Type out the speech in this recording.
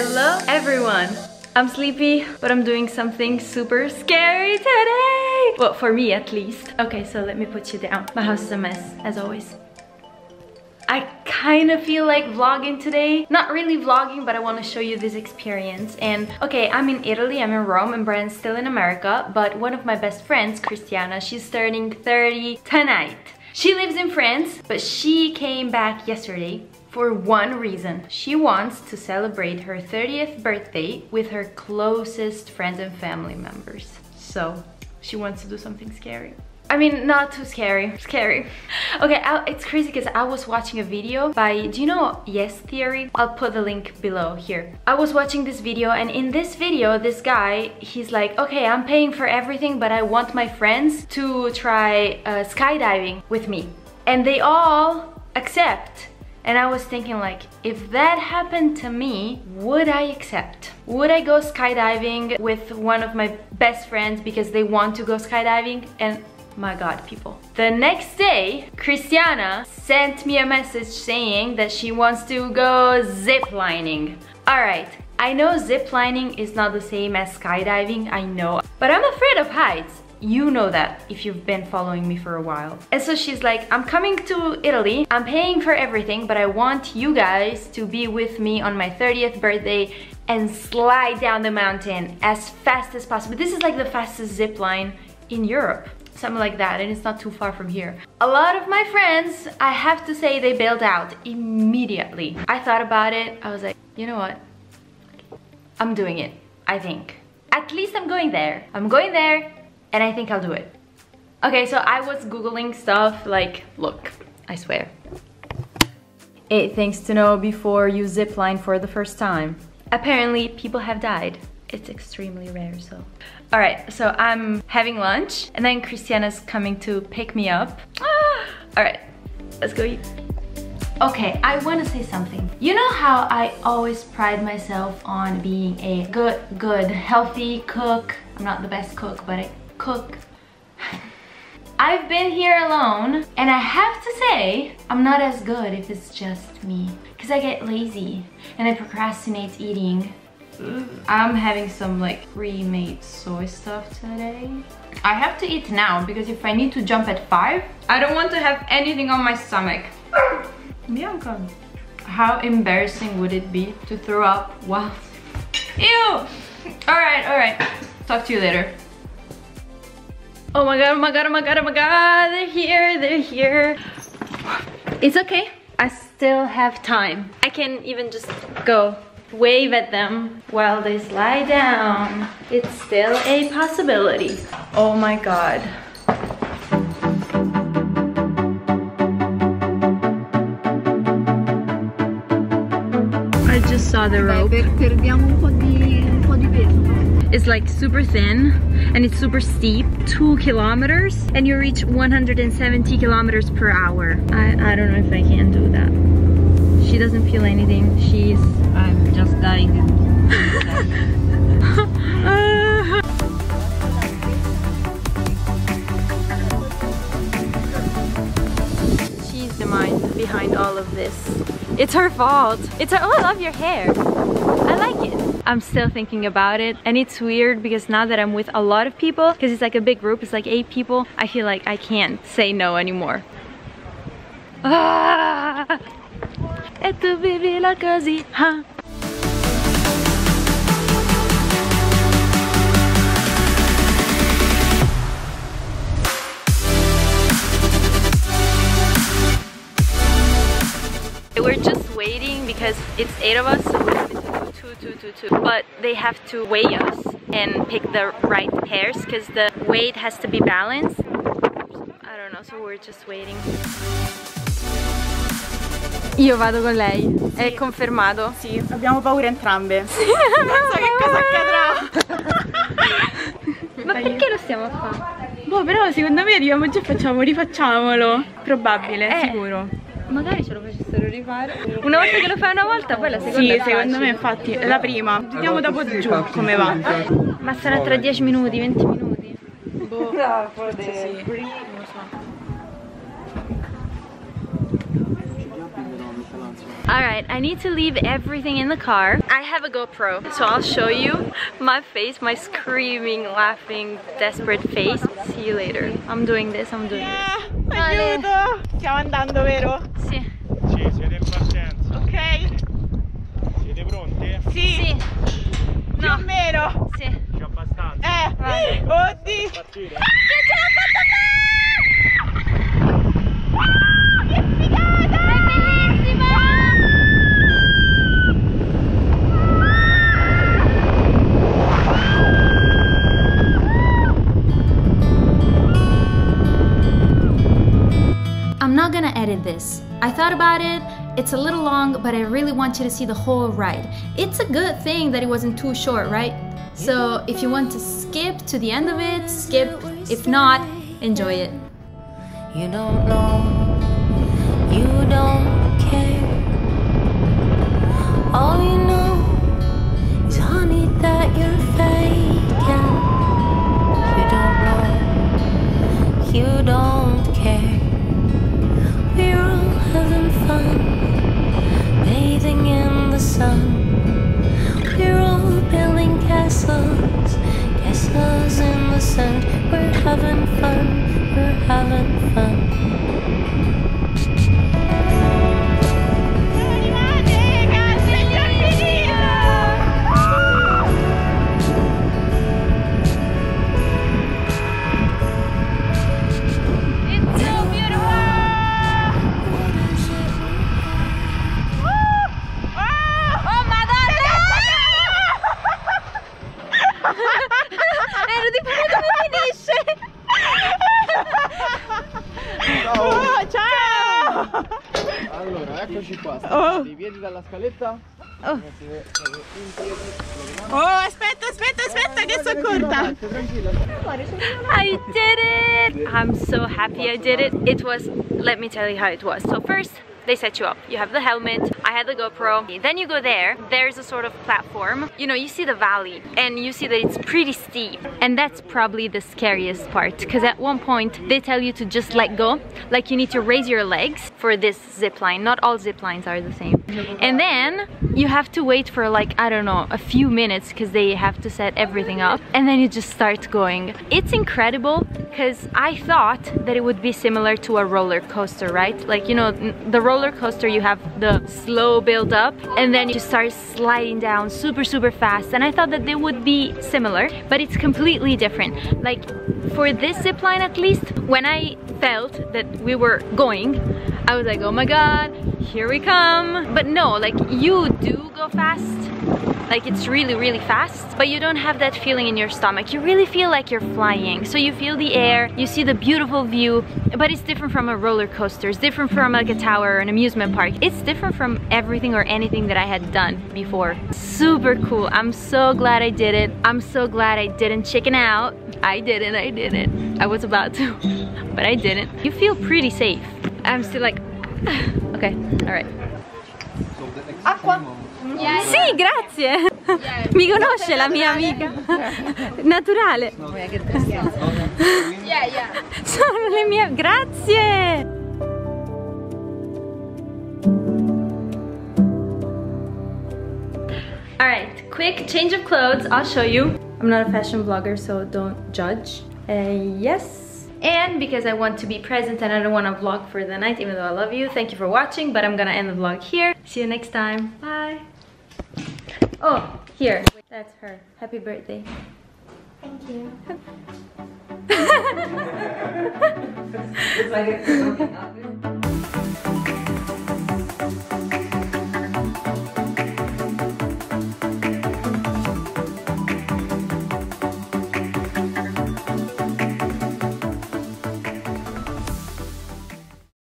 Hello everyone! I'm sleepy, but I'm doing something super scary today! Well, for me at least. Okay, so let me put you down. My house is a mess, as always. I kind of feel like vlogging today. Not really vlogging, but I want to show you this experience. And okay, I'm in Italy, I'm in Rome, and Brian's still in America, but one of my best friends, Christiana, she's turning 30 tonight. She lives in France, but she came back yesterday for one reason. She wants to celebrate her 30th birthday with her closest friends and family members. So she wants to do something scary. I mean, not too scary, scary. Okay, I, it's crazy because I was watching a video by, do you know Yes Theory? I'll put the link below here. I was watching this video and in this video, this guy, he's like, okay, I'm paying for everything, but I want my friends to try uh, skydiving with me. And they all accept. And I was thinking like, if that happened to me, would I accept? Would I go skydiving with one of my best friends because they want to go skydiving? And my god people the next day christiana sent me a message saying that she wants to go zip lining all right i know zip lining is not the same as skydiving i know but i'm afraid of heights you know that if you've been following me for a while. And so she's like, I'm coming to Italy, I'm paying for everything, but I want you guys to be with me on my 30th birthday and slide down the mountain as fast as possible. This is like the fastest zip line in Europe something like that and it's not too far from here. A lot of my friends, I have to say they bailed out immediately. I thought about it, I was like, you know what? I'm doing it, I think. At least I'm going there. I'm going there and I think I'll do it. Okay, so I was googling stuff like, look, I swear. Eight things to know before you zipline for the first time. Apparently, people have died it's extremely rare so all right so i'm having lunch and then christiana's coming to pick me up all right let's go eat Okay, I want to say something. You know how I always pride myself on being a good, good, healthy cook. I'm not the best cook, but I cook. I've been here alone, and I have to say, I'm not as good if it's just me. Because I get lazy, and I procrastinate eating. I'm having some like pre-made soy stuff today. I have to eat now because if I need to jump at 5, I don't want to have anything on my stomach. Bianca. How embarrassing would it be to throw up while... Ew! Alright, alright. Talk to you later. Oh my god, oh my god, oh my god, oh my god, they're here, they're here. It's okay, I still have time. I can even just go wave at them while they slide down. It's still a possibility. Oh my god. Just saw the rope. It's like super thin and it's super steep, two kilometers, and you reach 170 kilometers per hour. I, I don't know if I can do that. She doesn't feel anything. She's I'm just dying. It's her fault. It's her, oh, I love your hair. I like it. I'm still thinking about it and it's weird because now that I'm with a lot of people, because it's like a big group, it's like eight people, I feel like I can't say no anymore. Ah! Because it's eight of us, so we have to do two, two, two, two. But they have to weigh us and pick the right pairs because the weight has to be balanced. I don't know, so we're just waiting. Io vado con lei, sì. è confermato? Sì, abbiamo paura entrambe. Sì. Non so che cosa accadrà. Ma perché lo stiamo a fare? Boh, però secondo me arriviamo già e facciamo, rifacciamolo. Probabile, eh, sicuro. Magari ce lo facessero rifare. Una volta che lo fai una volta, poi la seconda Sì, secondo me infatti è la prima. Vediamo dopo giù come va. Ma sarà tra 10 minuti, 20 minuti. Boh, forse sì. Non so. All right, I need to leave everything in the car. I have a GoPro, so I'll show you my face, my screaming, laughing, desperate face. See you later. I'm doing this, I'm doing this. Aiuto! Stiamo andando, vero? Sì. Sì, siete in partenza. Ok? Siete pronti? Sì, Sì. più o No. meno. Sì. C'è abbastanza. Eh, Vai. oddio. Partire. I'm not gonna edit this. I thought about it, it's a little long, but I really want you to see the whole ride. It's a good thing that it wasn't too short, right? So if you want to skip to the end of it, skip. If not, enjoy it. You don't know, you don't care. All you know sun. We're all building castles, castles in the sand. We're having fun, we're having fun. Scaletta. Oh. Mettete in piedi. Oh, aspetta, aspetta, aspetta, che sono corta. I did it! I'm so happy I did it. It was, let me tell you how it was. So first, they set you up. You have the helmet, I had the GoPro. Then you go there, there's a sort of platform. You know, you see the valley and you see that it's pretty steep. And that's probably the scariest part because at one point they tell you to just let go. Like you need to raise your legs for this zip line. Not all zip lines are the same. And then you have to wait for like, I don't know, a few minutes because they have to set everything up. And then you just start going. It's incredible because I thought that it would be similar to a roller coaster, right? Like, you know, the roller coaster, you have the slow build up and then you start sliding down super, super fast. And I thought that they would be similar, but it's completely different. Like, for this zip line at least, when I felt that we were going, I was like, oh my god, here we come. But no, like, you do go fast. Like it's really, really fast, but you don't have that feeling in your stomach. You really feel like you're flying. So you feel the air, you see the beautiful view, but it's different from a roller coaster. It's different from like a tower or an amusement park. It's different from everything or anything that I had done before. Super cool. I'm so glad I did it. I'm so glad I didn't chicken out. I didn't, I didn't. I was about to, but I didn't. You feel pretty safe. I'm still like, okay, all right. Sì, grazie. Mi conosce la mia amica. Naturale. Sono le mie. Grazie. Alright, quick change of clothes. I'll show you. I'm not a fashion blogger, so don't judge. Uh, yes. And because I want to be present and I don't want to vlog for the night, even though I love you, thank you for watching, but I'm gonna end the vlog here. See you next time. Bye. Oh, here. That's her. Happy birthday. Thank you.